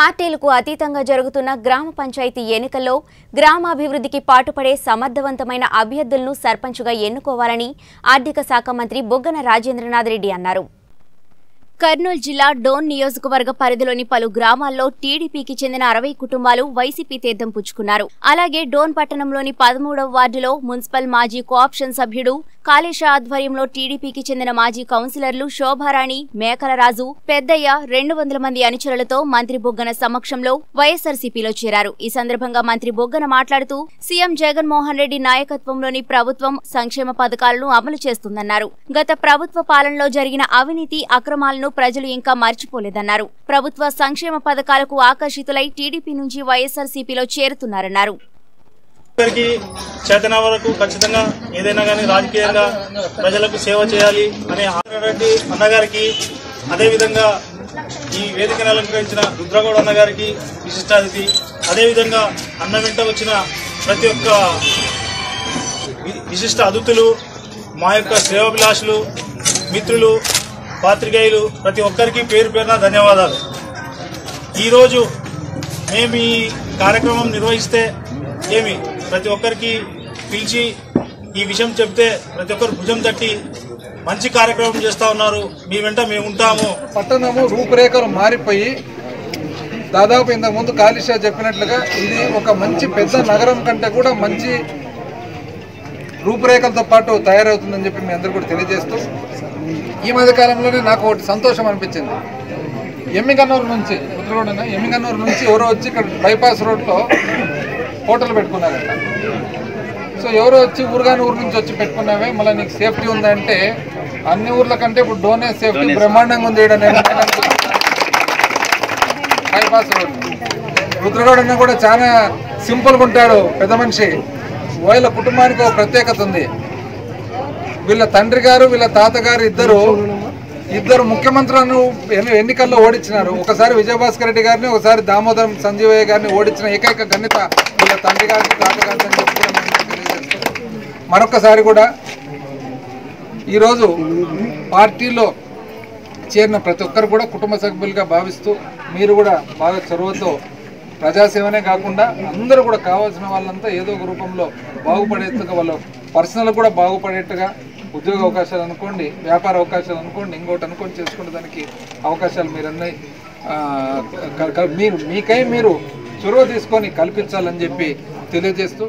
పార్టీలకు అతీతంగా జరుగుతున్న గ్రామ పంచాయతీ ఎన్నికల్లో గ్రామాభివృద్ధికి పాటుపడే సమర్థవంతమైన అభ్యర్థులను సర్పంచుగా ఎన్నుకోవాలని ఆర్థిక శాఖ మంత్రి బొగ్గన రాజేంద్రనాథ్ రెడ్డి అన్నారు. కర్నూలు జిల్లా డోన్ నియోజకవర్గ పరిధిలోని పలు గ్రామాల్లో టీడీపీకి చెందిన అరవై కుటుంబాలు వైసీపీ తీర్థం పుచ్చుకున్నారు. అలాగే డోన్ పట్టణంలోని పదమూడవ వార్డులో మున్సిపల్ మాజీ కోఆప్షన్ సభ్యుడు కాళేశ ఆధ్వర్యంలో టీడీపీకి చెందిన మాజీ కౌన్సిలర్లు శోభారాణి మేకలరాజు పెద్దయ్య రెండు వందల మంది అనుచరులతో మంత్రి బొగ్గన సమక్షంలో వైఎస్ఆర్సీపీలో చేరారు. ఈ సందర్భంగా మంత్రి బొగ్గన మాట్లాడుతూ సీఎం జగన్మోహన్ రెడ్డి నాయకత్వంలోని ప్రభుత్వం సంక్షేమ పథకాలను అమలు చేస్తుందన్నారు. గత ప్రభుత్వ పాలనలో జరిగిన అవినీతి అక్రమాలను ప్రజలు ఇంకా మర్చిపోలేదన్నారు. ప్రభుత్వ సంక్షేమ పథకాలకు ఆకర్షితులై టీడీపీ నుంచి వైఎస్ఆర్సీపీలో చేరుతున్నారన్నారు. అందరికీ చేతన వరకు ఖచ్చితంగా ఏదైనా కానీ రాజకీయంగా ప్రజలకు సేవ చేయాలి అనే ఆనందరెడ్డి అన్నగారికి అదేవిధంగా ఈ వేదికను అలంకరించిన రుద్రగౌడ అన్నగారికి విశిష్ట అతిథి అదేవిధంగా అన్న వెంట వచ్చిన ప్రతి ఒక్క విశిష్ట అతిథులు మా యొక్క సేవాభిలాషులు మిత్రులు పాత్రికేయులు ప్రతి ఒక్కరికి పేరు పేరున ధన్యవాదాలు. ఈరోజు మేము ఈ కార్యక్రమం నిర్వహిస్తే ఏమి? ప్రతి ఒక్కరికి పిలిచి ఈ విషయం చెప్తే ప్రతి ఒక్కరు భుజం తట్టి మంచి కార్యక్రమం చేస్తా ఉన్నారు. మీ వెంట మేము ఉంటాము. పట్టణము రూపురేఖలు మారిపోయి దాదాపు ఇంతకు ముందు కాళీషా చెప్పినట్లుగా ఇది ఒక మంచి పెద్ద నగరం కంటే కూడా మంచి రూపురేఖలతో పాటు తయారవుతుందని చెప్పి మీ అందరూ కూడా తెలియజేస్తూ ఈ మధ్య కాలంలోనే నాకు ఒకటి సంతోషం అనిపించింది. ఎమ్మిగన్నూరు నుంచి ఉత్తరగొండ ఎమ్మిగన్నూరు నుంచి ఎవరో వచ్చి ఇక్కడ బైపాస్ రోడ్లో హోటల్ పెట్టుకున్నారంట. సో ఎవరో వచ్చి ఊరుగాని ఊరు నుంచి వచ్చి పెట్టుకున్నావే మళ్ళీ నీకు సేఫ్టీ ఉందంటే అన్ని ఊర్ల కంటే ఇప్పుడు డోనే సేఫ్టీ బ్రహ్మాండంగా ఉంది బైపాస్ రోడ్ రుద్రగౌడ అన్న కూడా చాలా సింపుల్గా ఉంటాడు పెద్ద మనిషి. వీళ్ళ కుటుంబానికి ఒక ప్రత్యేకత ఉంది. వీళ్ళ తండ్రి గారు వీళ్ళ తాతగారు ఇద్దరు ఇద్దరు ముఖ్యమంత్రులను ఎన్నికల్లో ఓడించినారు? ఒకసారి విజయభాస్కర్ రెడ్డి గారిని ఒకసారి దామోదరం సంజీవయ్య గారిని ఓడించిన ఏకైక గణిత వీళ్ళ తండ్రి గారికి తాతగారికి అని మరొకసారి కూడా ఈరోజు పార్టీలో చేరిన ప్రతి ఒక్కరు కూడా కుటుంబ సభ్యులుగా భావిస్తూ మీరు కూడా బాగా చొరవతో ప్రజాసేవనే కాకుండా అందరూ కూడా కావాల్సిన వాళ్ళంతా ఏదో ఒక రూపంలో బాగుపడేట్టుగా వాళ్ళ పర్సనల్ కూడా బాగుపడేట్టుగా ఉద్యోగ అవకాశాలు అనుకోండి వ్యాపార అవకాశాలు అనుకోండి ఇంకోటి అనుకోండి చేసుకునే దానికి అవకాశాలు మీరన్నీ అన్నీ మీరు మీకై మీరు చొరవ తీసుకొని కల్పించాలని చెప్పి తెలియజేస్తూ